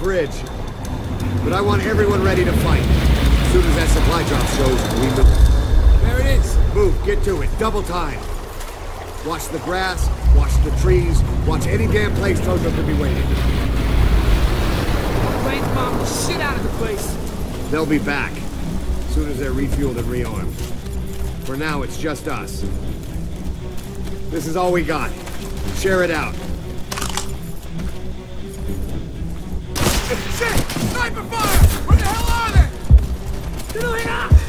bridge. But I want everyone ready to fight. As soon as that supply drop shows, we move. There it is! Move, get to it, double time. Watch the grass, watch the trees, watch any damn place Tojo could be waiting. Planes bomb the shit out of the place. They'll be back. As soon as they're refueled and rearmed. For now, it's just us. This is all we got. Share it out. Shit! Sniper fire! Where the hell are they? Get over!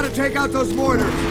Gotta take out those mortars.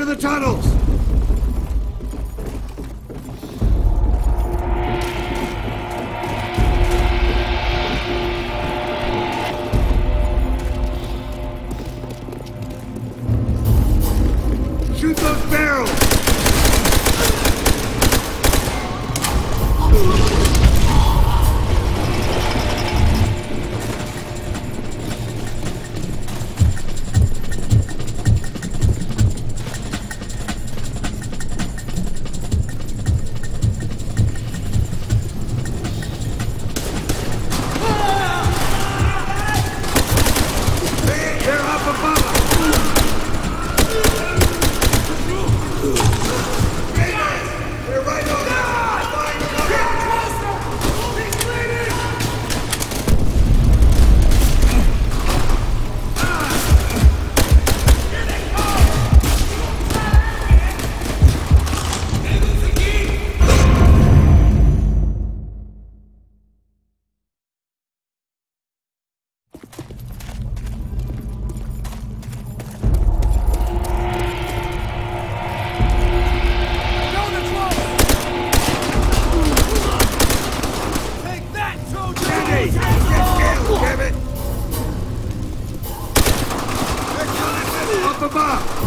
Into the tunnels! パパ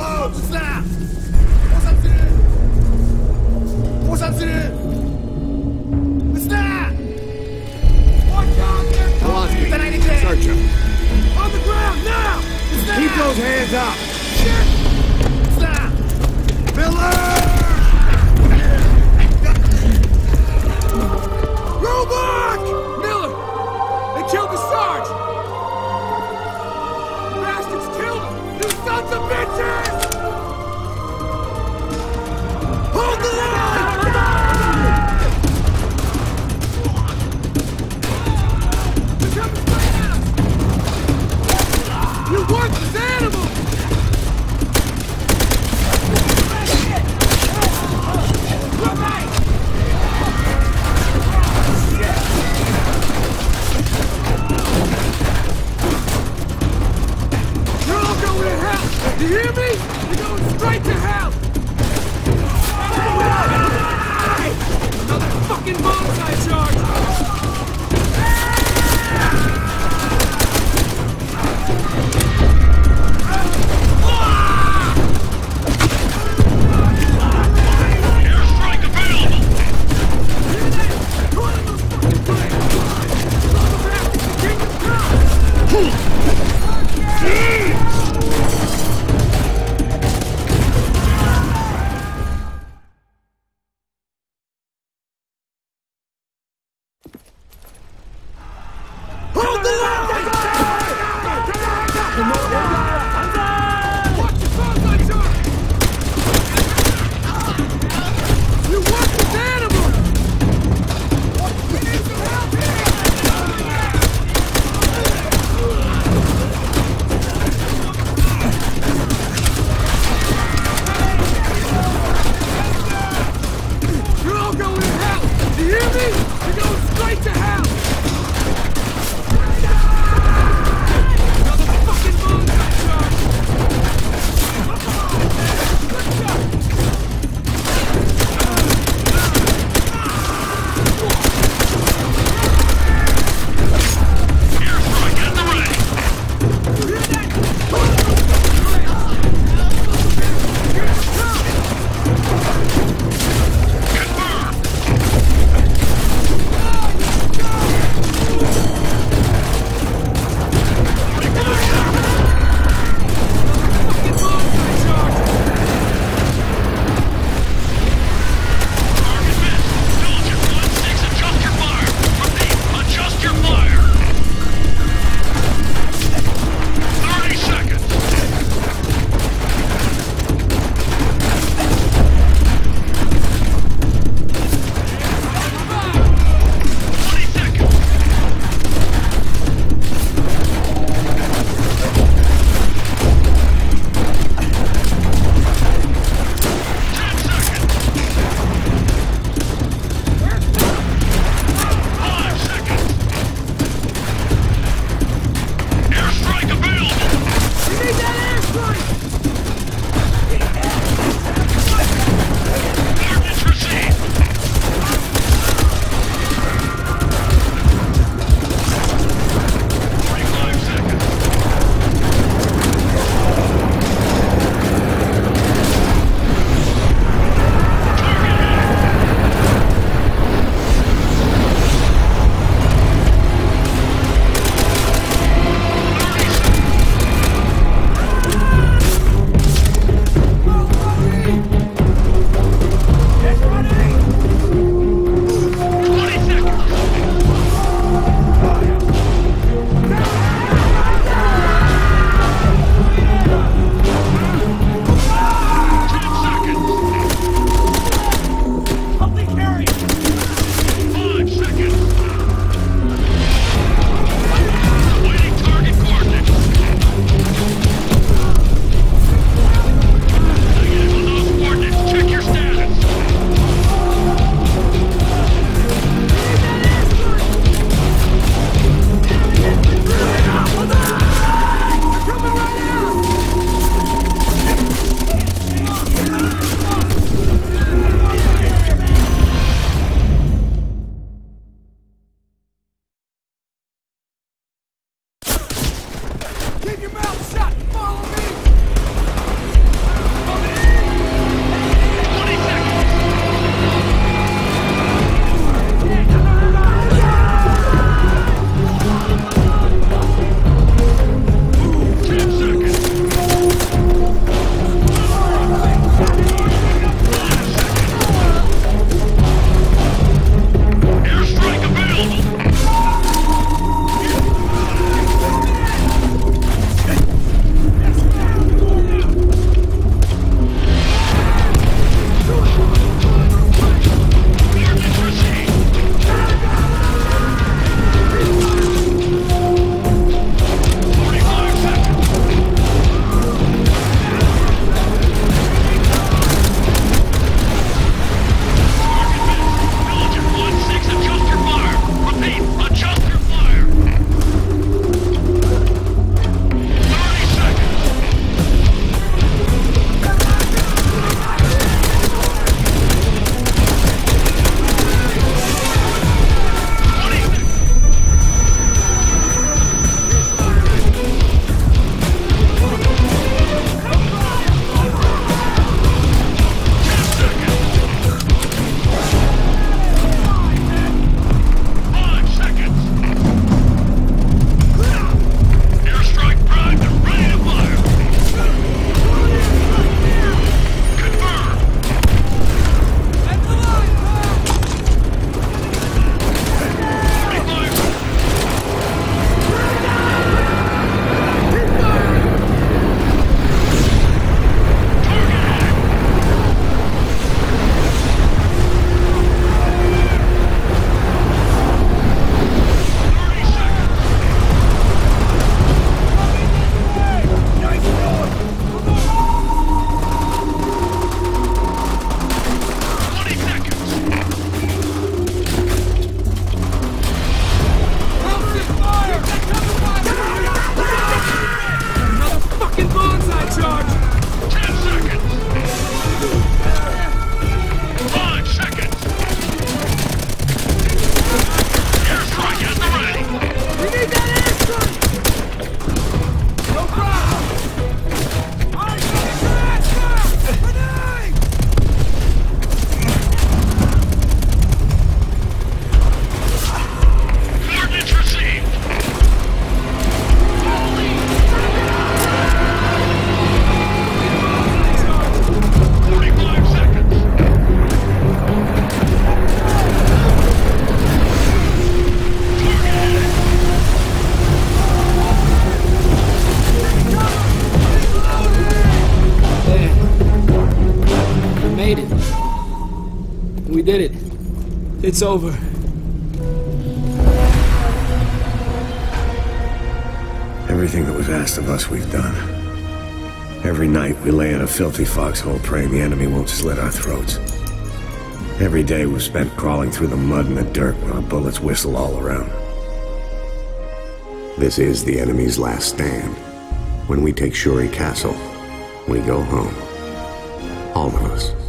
Wow, On. the ground, now. Keep those hands up. Miller! Roebuck! Miller! They killed the sergeant bastards killed him! You sons of bitches! You hear me? You're going straight to It's over. Everything that was asked of us, we've done. Every night we lay in a filthy foxhole praying the enemy won't slit our throats. Every day we've spent crawling through the mud and the dirt when our bullets whistle all around. This is the enemy's last stand. When we take Shuri Castle, we go home. All of us.